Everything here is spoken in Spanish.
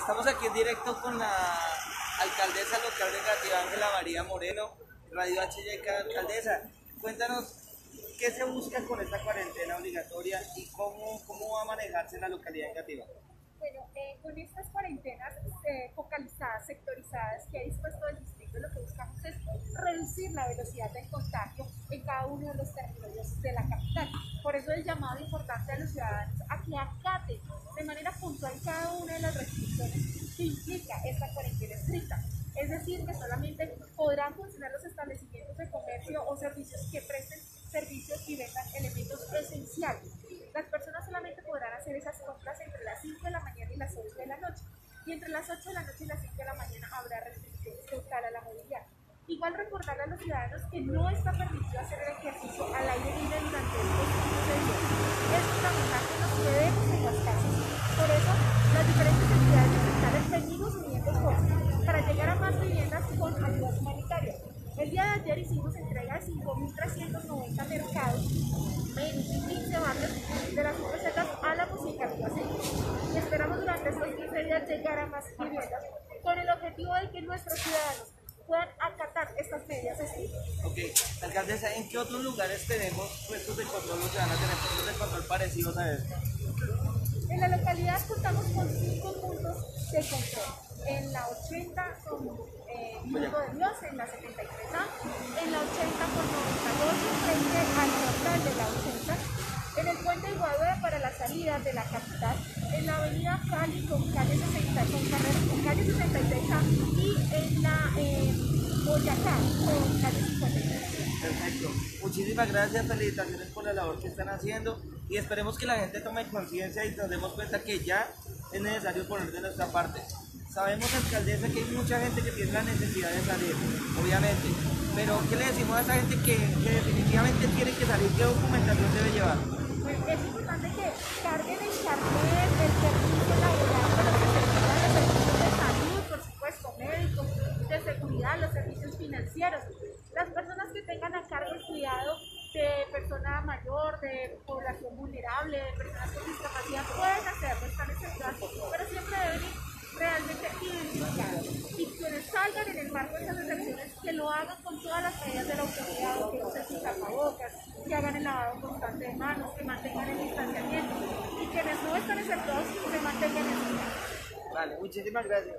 estamos aquí en directo con la alcaldesa local negativa Ángela María Moreno, Radio HYK alcaldesa. Cuéntanos qué se busca con esta cuarentena obligatoria y cómo, cómo va a manejarse en la localidad negativa. Bueno, eh, con estas cuarentenas eh, focalizadas, sectorizadas que ha dispuesto el distrito, lo que buscamos es reducir la velocidad del contagio en cada uno de los territorios de la capital. Por eso el llamado importante a los ciudadanos que acaten de manera puntual cada una de las restricciones que implica esta cuarentena estricta. Es decir, que solamente podrán funcionar los establecimientos de comercio o servicios que presten servicios y vendan elementos esenciales. Las personas solamente podrán hacer esas compras entre las 5 de la mañana y las 8 de la noche. Y entre las 8 de la noche y las 5 de la mañana habrá restricciones total a la movilidad. Igual recordarle a los ciudadanos que no está permitido hacer el ejercicio al aire libre durante estos días. Es fundamental que quedemos en las casas. Por eso, las diferentes entidades estatales venimos uniendo esfuerzos para llegar a más viviendas con ayudas humanitarias. El día de ayer hicimos entrega de 5.390 mercados en 15 barrios de las recetas a la música y esperamos durante estos 15 días llegar a más viviendas con el objetivo de que nuestros ciudadanos estas medidas estrictas. Ok, alcaldesa, ¿en qué otros lugares tenemos puestos de control o se van a tener puestos de control parecidos a estos? En la localidad contamos con cinco puntos de control. En la 80 son eh, Mundo de Dios, en la 73A, en la 80 con 98 frente al portal de la 80, en el puente Guadua para la salida de la capital, en la avenida Cali con calle 60, con, con calle 63A y en la eh, Boyacá con calle 53. Perfecto. Muchísimas gracias, felicitaciones por la labor que están haciendo y esperemos que la gente tome conciencia y nos demos cuenta que ya es necesario poner de nuestra parte. Sabemos, alcaldesa, que hay mucha gente que tiene la necesidad de salir, obviamente, pero ¿qué le decimos a esa gente que, que definitivamente tiene que salir? ¿Qué documentación debe llevar? Pues es importante que carguen el carnet, el servicio laboral para que se puedan los servicios de salud, por supuesto, médicos, de seguridad, los servicios financieros. Las personas que tengan a cargo el cuidado de persona mayor, de población vulnerable, de personas con discapacidad, pueden hacerlo, están exceptuadas, pero siempre deben ir realmente identificados. Y quienes salgan en el marco de esas restricciones, que lo hagan con todas las medidas de la autoridad, que usen sus tapabocas, que hagan el lavado constante de manos, que mantengan el distanciamiento y quienes no están exceptuados, se mantengan en su casa. Vale, muchísimas gracias.